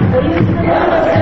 Oye, ¿sí?